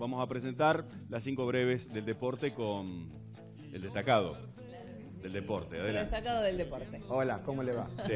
Vamos a presentar las cinco breves del deporte con el destacado del deporte. El destacado del deporte. Hola, ¿cómo le va? Sí.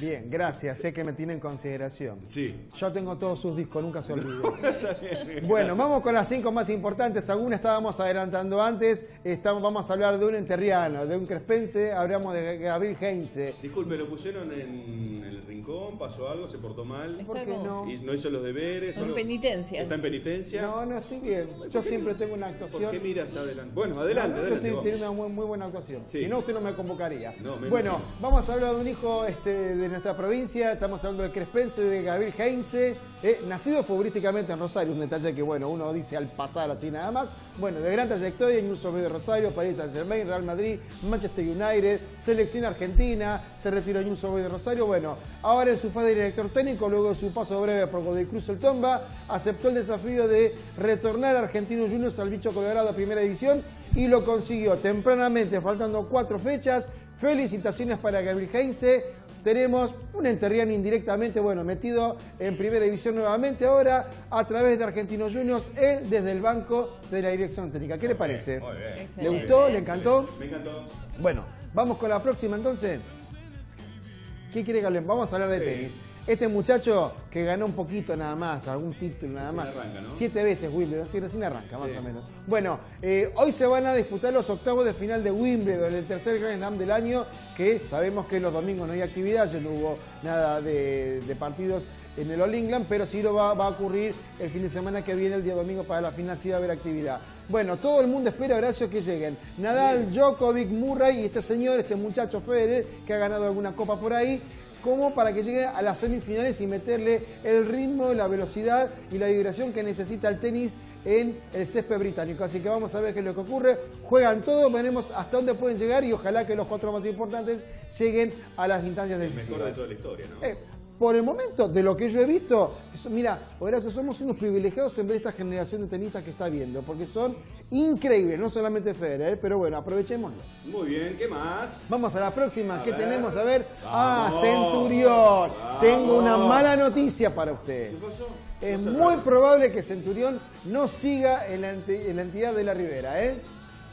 Bien, gracias, sé que me tiene en consideración. Sí. Yo tengo todos sus discos, nunca se olvide. Está bien, Bueno, gracias. vamos con las cinco más importantes. Algunas estábamos adelantando antes. Estamos, vamos a hablar de un enterriano, de un crespense. Hablamos de Gabriel Heinze. Disculpe, lo pusieron en el rincón, pasó algo, se portó mal. ¿Por qué no? Y no hizo los deberes. En solo- penitencia. ¿Está en penitencia? No, no estoy bien. Yo siempre tengo una ¿Por actuación. qué miras adelante? Bueno, adelante, No, no, yo adelante. estoy teniendo una muy, muy buena actuación. Sí. Si no, usted no me convocaría. Bueno, vamos a hablar de un hijo este, de nuestra provincia. Estamos hablando del crespense de Gabriel Heinze, eh, nacido futbolísticamente en Rosario. Un detalle que, bueno, uno dice al pasar así nada más. Bueno, de gran trayectoria en Uso de Rosario, París Saint Germain, Real Madrid, Manchester United, selección argentina, se retiró en Uso de Rosario. Bueno, ahora en su fase de director técnico, luego de su paso breve por Godoy Cruz el Tomba, aceptó el desafío de retornar a Argentinos Juniors al bicho colorado a primera división y lo consiguió tempranamente, faltando cuatro fechas. Felicitaciones para Gabriel Heinze. Tenemos un enterriano indirectamente, bueno, metido en primera división nuevamente ahora a través de Argentinos Juniors, él desde el banco de la dirección técnica. ¿Qué le parece? Muy bien. ¿Le Excelente. gustó? ¿Le encantó? Me encantó. Bueno, vamos con la próxima entonces. ¿Qué quiere que hablemos? Vamos a hablar de tenis. Este muchacho que ganó un poquito nada más, algún título nada más. arranca, ¿no? Siete veces Wimbledon, sí, recién arranca, más Sí. o menos. Bueno, eh, hoy se van a disputar los octavos de final de Wimbledon, el tercer Grand Slam del año, que sabemos que los domingos no hay actividad, ya no hubo nada de, de partidos en el All England, pero sí lo va, va a ocurrir el fin de semana que viene, el día domingo para la final, sí va a haber actividad. Bueno, todo el mundo espera, Horacio, que lleguen. Nadal, Djokovic, Murray y este señor, este muchacho Federer, que ha ganado alguna copa por ahí, como para que llegue a las semifinales y meterle el ritmo, la velocidad y la vibración que necesita el tenis en el césped británico. Así que vamos a ver qué es lo que ocurre. Juegan todos, veremos hasta dónde pueden llegar y ojalá que los cuatro más importantes lleguen a las instancias El mejor decisivas. de toda la historia, ¿no? Eh, por el momento, de lo que yo he visto, mira, Horacio, somos unos privilegiados en ver esta generación de tenistas que está viendo, porque son increíbles, no solamente Federer, pero bueno, aprovechémoslo. Muy bien, ¿qué más? Vamos a la próxima, A ¿qué ver. tenemos? A ver, ah, Vamos. Centurión, Vamos. tengo una mala noticia para usted. ¿Qué pasó? Es muy probable que Centurión no siga en la, enti- en la entidad de la Ribera, ¿eh?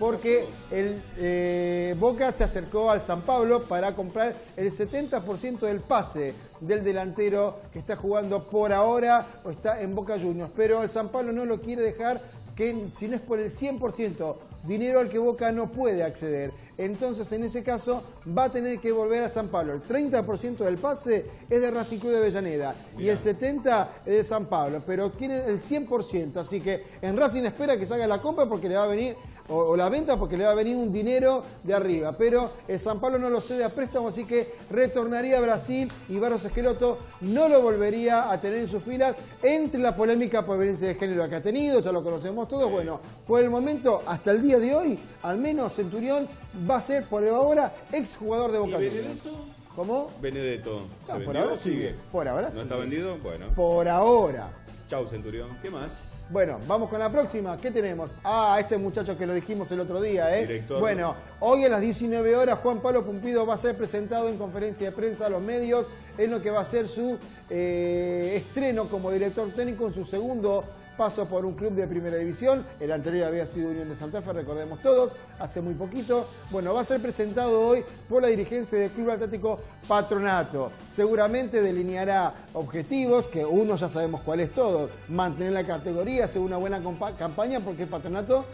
Porque el, eh, Boca se acercó al San Pablo para comprar el 70% del pase del delantero que está jugando por ahora o está en Boca Juniors. Pero el San Pablo no lo quiere dejar que si no es por el 100%, dinero al que Boca no puede acceder. Entonces, en ese caso, va a tener que volver a San Pablo. El 30% del pase es de Racing Club de Avellaneda y el 70% es de San Pablo, pero tiene el 100%. Así que en Racing espera que se haga la compra porque le va a venir, o, o la venta porque le va a venir un dinero de arriba. Pero el San Pablo no lo cede a préstamo, así que retornaría a Brasil y Barros Esqueloto no lo volvería a tener en sus filas entre la polémica por violencia de género que ha tenido, ya lo conocemos todos. Bueno, por el momento, hasta el día de hoy, al menos Centurión va a ser por ahora exjugador de ¿Y Boca Juniors. Benedetto? ¿Cómo? Benedetto. ¿Se No, por ahora sigue? sigue. Por ahora ¿No sigue. está vendido? Bueno. Por ahora. Chau, Centurión. ¿Qué más? Bueno, vamos con la próxima. ¿Qué tenemos? Ah, este muchacho que lo dijimos el otro día, ¿eh? Director. Bueno, hoy a las 19 horas Juan Pablo Pumpido va a ser presentado en conferencia de prensa a los medios en lo que va a ser su eh, estreno como director técnico en su segundo paso por un club de primera división. El anterior había sido Unión de Santa Fe, recordemos todos, hace muy poquito. Bueno, va a ser presentado hoy por la dirigencia del Club Atlético Patronato. Seguramente delineará objetivos, que uno ya sabemos cuál es todo, mantener la categoría, hacer una buena campaña, porque Patronato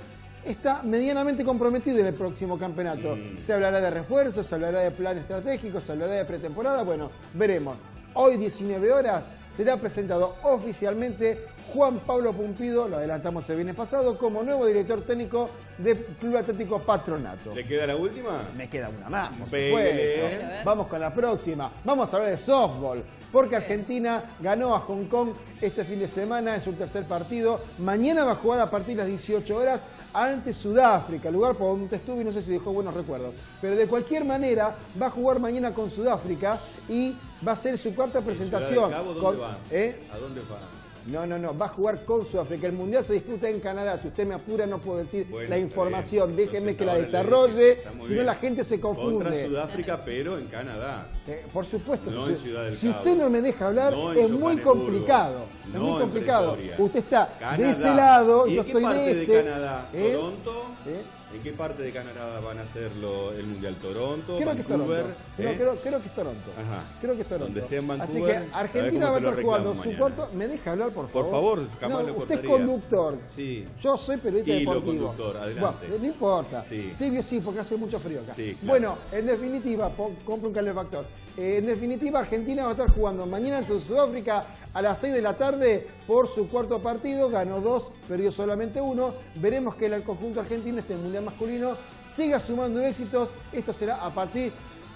está medianamente comprometido en el próximo campeonato. Se hablará de refuerzos, se hablará de plan estratégico, se hablará de pretemporada, bueno, veremos. Hoy 19 horas será presentado oficialmente Juan Pablo Pumpido, lo adelantamos el viernes pasado, como nuevo director técnico del Club Atlético Patronato. ¿Le queda la última? Me queda una más, por supuesto. Vamos con la próxima. Vamos a hablar de softball. Porque Argentina ganó a Hong Kong este fin de semana en su tercer partido. Mañana va a jugar a partir de las 18 horas ante Sudáfrica, lugar por donde estuve y no sé si dejó buenos recuerdos. Pero de cualquier manera va a jugar mañana con Sudáfrica y va a ser su cuarta presentación. ¿Ciudad del Cabo, Con- ¿Dónde va? ¿Eh? ¿A dónde va? No, no, no, va a jugar con Sudáfrica. El Mundial se disputa en Canadá. Si usted me apura, no puedo decir Bueno, la información. Entonces que la desarrolle, si no la gente se Contra confunde. Sudáfrica, pero en Canadá. Eh, por supuesto. No que en sí. Ciudad del si Cabo. usted no me deja hablar, No es muy complicado. Es No muy en complicado. Pretoria. Usted está Canadá. de ese lado, ¿Y yo en qué estoy parte de de este. Canadá? ¿Eh? ¿Toronto? ¿Eh? ¿En qué parte de Canadá van a hacerlo el Mundial? ¿Toronto? Creo que es Vancouver? Toronto. ¿Eh? creo, creo que es Toronto. Ajá. Creo que es Toronto. Donde sea en Así Vancouver, que Argentina va a lo estar jugando su cuarto. ¿Me deja hablar, por Por favor? favor, jamás no, le usted es conductor. Sí. Yo soy periodista deportivo. conductor, adelante. Bueno, no importa. Sí. Tibio sí, porque hace mucho frío acá. Sí, claro. Bueno, en definitiva, compra un calefactor. Eh, en definitiva, Argentina va a estar jugando mañana ante Sudáfrica a las 6 de la tarde por su cuarto partido. Ganó dos, perdió solamente uno. Veremos que el conjunto argentino, este mundial masculino, siga sumando éxitos. Esto será a partir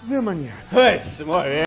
de mañana. Pues, muy bien.